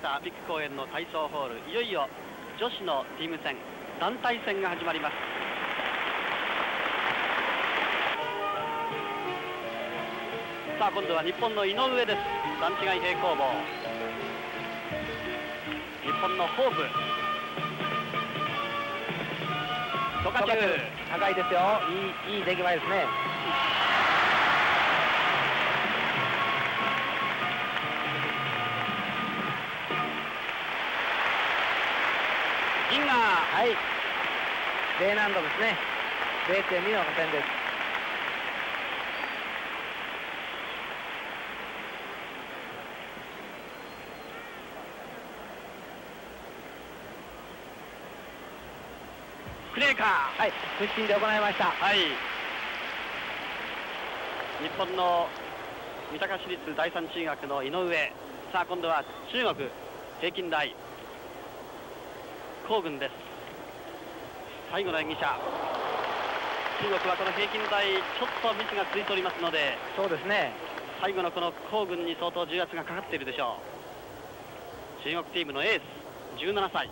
したビッグ公園の体操ホールいよいよ女子のチーム戦団体戦が始まります。さあ今度は日本の井上です。段違い平行棒。日本のホープ。トカチュウ高いですよ。いいいい出来栄えですね。はい。低難度ですね。0.2の加点です。クレーカー。はい。屈伸で行いました。はい。日本の三鷹市立第三中学の井上。さあ今度は中国平均台。皇軍です。最後の演技者。中国はこの平均台ちょっとミスが続いておりますのでそうですね。最後のこの皇軍に相当重圧がかかっているでしょう。中国チームのエース17歳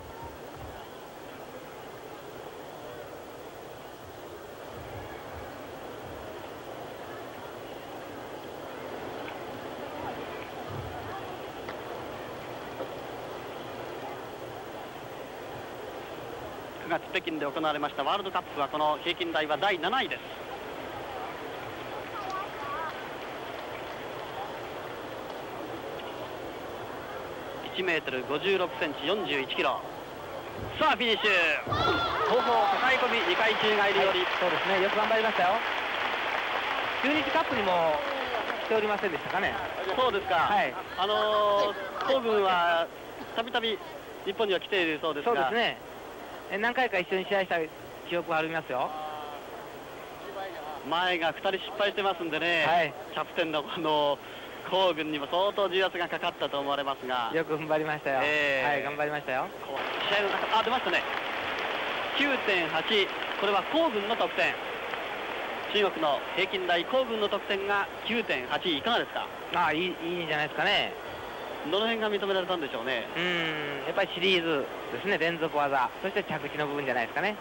北京で行われましたワールドカップはこの平均台は第7位です。1メートル56センチ41キロ。さあフィニッシュ。後方抱え込み2回宙返りより、そうですね。よく頑張りましたよ。中日カップにも来ておりませんでしたかね。そうですか、はい。あのー、東軍はたびたび日本には来ているそうですが。そうですね。え何回か一緒に試合した記憶はありますよ。前が2人失敗してますんでね、はい。キャプテンのこの皇軍にも相当重圧がかかったと思われますが。よく踏ん張りましたよ、えーはい頑張りましたよ。試合の中あ出ましたね。9.8これは皇軍の得点。中国の平均台皇軍の得点が9.8いかがですか？まあいいいいんじゃないですかねどの辺が認められたんでしょうね。うん。やっぱりシリーズですね連続技。そして着地の部分じゃないですかね。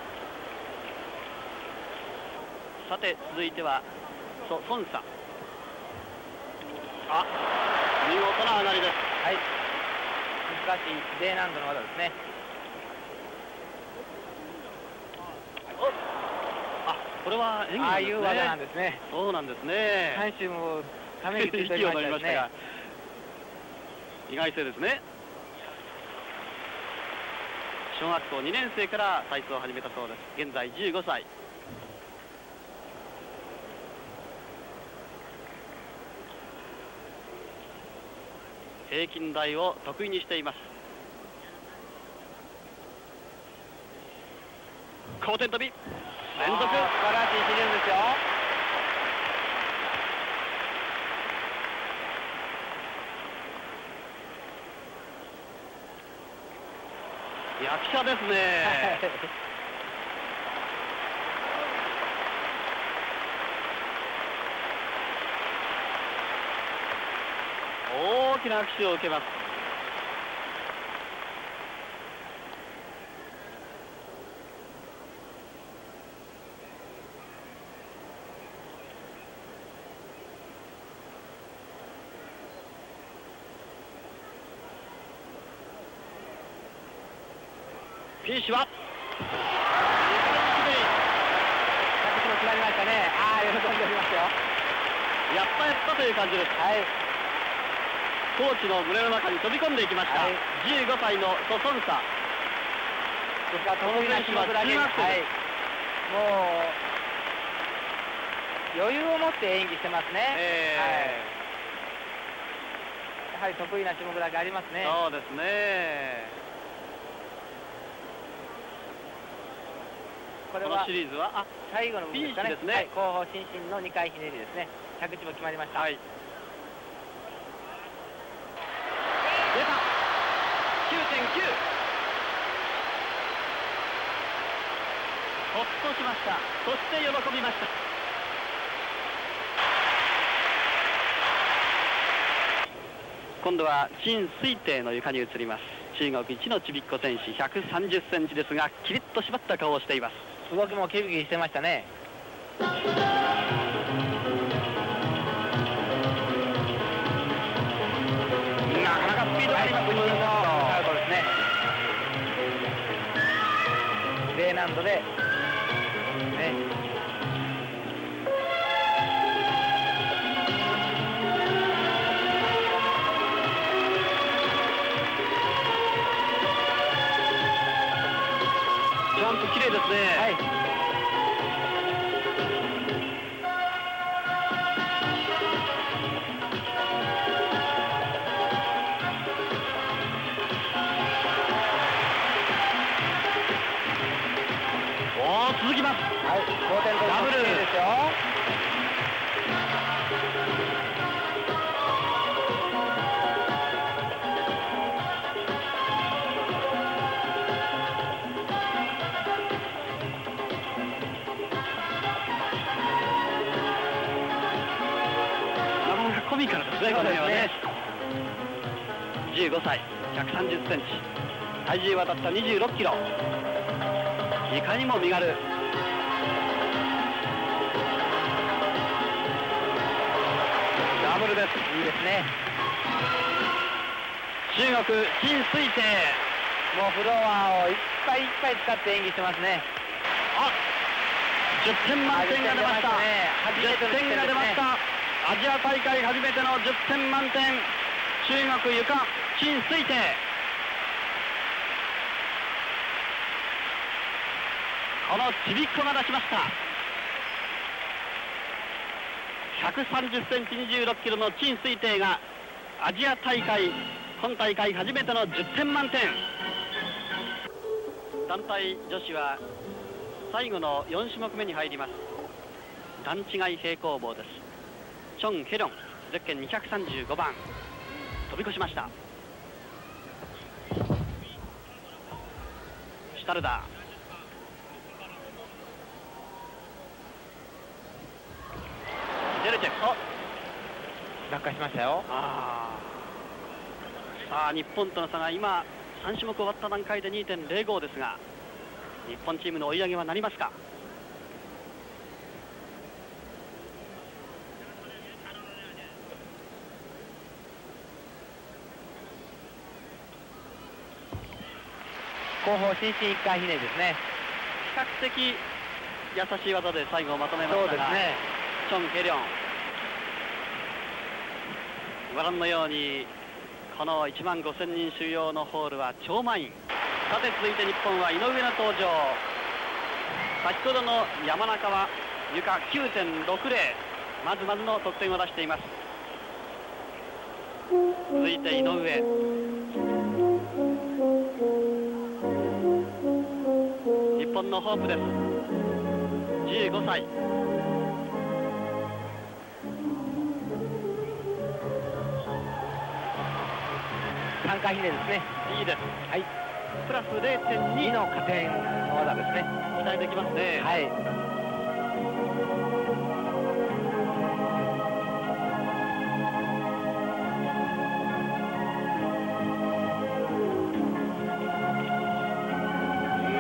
さて続いてはソソンサあ。見事な上がりです。はい。難しい低難度の技ですね。あこれは演技ああいう技なんでですね。そうなんですね。もため息りましたね 意外性ですね。小学校2年生から体操を始めたそうです。現在15歳。平均台を得意にしています。後転跳び。連続あー素晴らしいシリーズですよ役者ですね。大きな拍手を受けますフィニッシュは決まりましたね。ああ喜んでおりますよ。やったやったという感じです。はい。コーチの胸の中に飛び込んでいきました、はい。15歳のソソンサ。ですから得意な種目だけはい。もう余裕を持って演技してますね、えはい、やはり得意な種目だけありますね。そうですねこれはシリーズは？あ最後の部分ですかね。すね。はい、後方伸身の2回ひねりですね。着地も決まりました、はい。出た。9.9ほっとしました。そして喜びました。今度は陳水艇の床に移ります。中国一のちびっこ選手130センチですがキリッと縛った顔をしています動きもキビキビしてましたね。なかなかスピードがあります、はい、アウトですね。J 難度でプ綺130センチ。体重はたった26キロ。いかにも身軽。ダブルです。いいですね。中国金水艇。もうフロアをいっぱいいっぱい使って演技してますね。あ10点満点が出ました。10点が出ました。アジア大会初めての10点満点中国ゆか金水艇このちびっこが出しました。130センチ26キロの陳水艇がアジア大会今大会初めての10点満点。団体女子は最後の4種目目に入ります。段違い平行棒です。チョン・ヘリョンゼッケン235番。飛び越しました。シュタルダー。ジェルチェフお落下しましたよ。あー。さあ日本との差が今3種目終わった段階で2.05ですが日本チームの追い上げはなりますか？後方伸身一回ひねりですね。比較的優しい技で最後まとめましたが、そうですね。チョン・ヘリョン。ご覧のようにこの1万5000人収容のホールは超満員。さて続いて日本は井上の登場。先ほどの山中は床9.60まずまずの得点を出しています。続いて井上本のホープです15歳三回ひねりですね。いいですはい。プラス0.2 2の加点の技ですね。期待できますね、はい。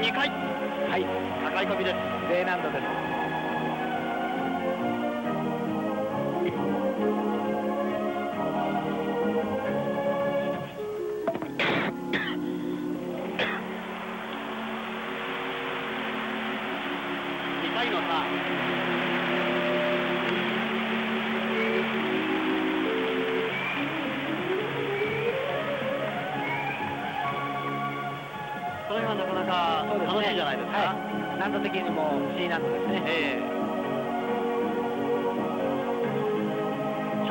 2回はい。高い込みです J 難度です。これはなかなか楽しいじゃないですか。はい。難度的にも C 難度ですね。ええ。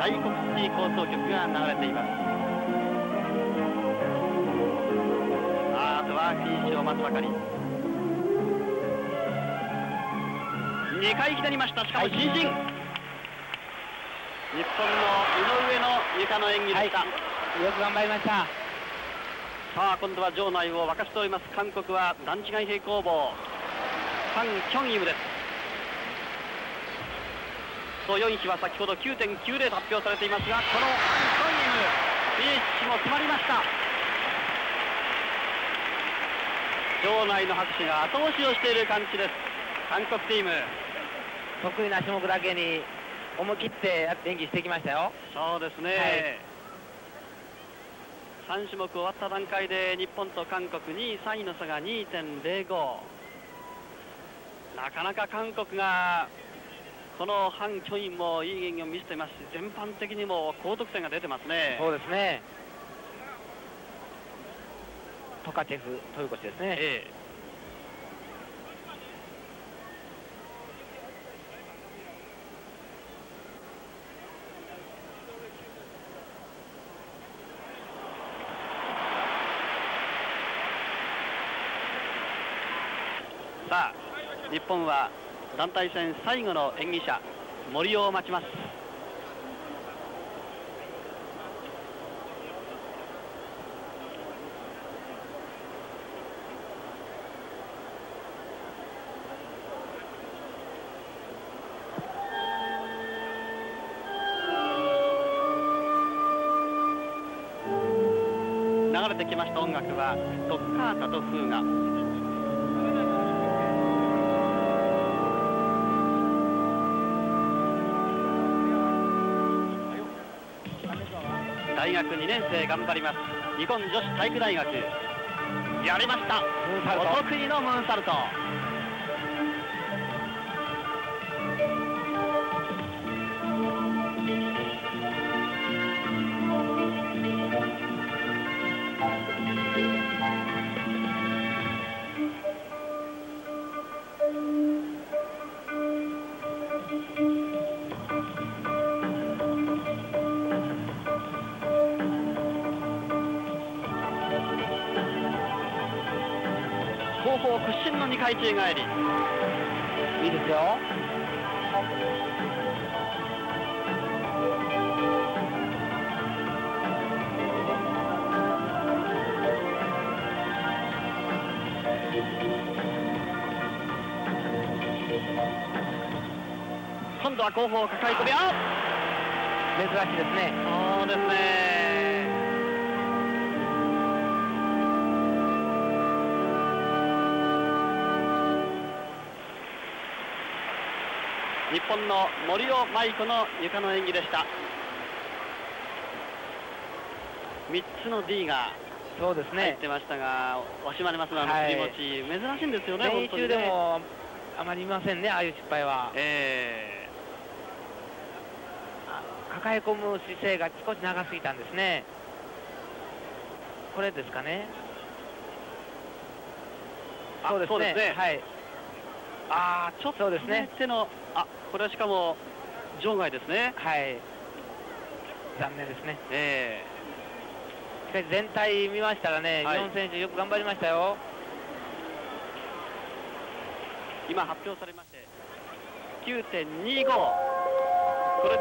チャイコフスキー交響曲が流れています。あとはフィニッシュを待つばかり。2回ひねりました。しかも新進、日本の井上の床の演技でした、よく頑張りました。さあ今度は場内を沸かしております。韓国は段違い平行棒。ファン・キョンイムです。と4位は先ほど9.90と発表されていますがこのファン・キョンイムフィニッシュも決まりました。場内の拍手が後押しをしている感じです。韓国チーム。得意な種目だけに思い切って演技してきましたよ。そうですね、はい、3種目終わった段階で日本と韓国2位3位の差が2.05なかなか韓国がこのハン・チョインもいい演技を見せていますし全般的にも高得点が出てますね。そうですね。トカチェフトルコシですね、ええさあ日本は団体戦最後の演技者森を待ちます。流れてきました音楽はトッカータとフーガ。大学2年生頑張ります。日本女子体育大学。やりました。お得意のムーンサルト方屈身の2回宙返り。いいですよ。今度は後方抱え込みあ珍しいですね。そうですね日本の森尾舞子の床の演技でした。3つの D がそうですね。入ってましたが惜しまれますが、はい、持ち珍しいんですよね練習でもあまりいませんねああいう失敗は。えー、抱え込む姿勢が少し長すぎたんですね。これですかね。そうですね。はい。ああちょっとね。手のあこれはしかも場外ですね。はい。残念ですね。ええ。ー、しかし全体見ましたらね、はい、日本選手よく頑張りましたよ。今発表されまして9.25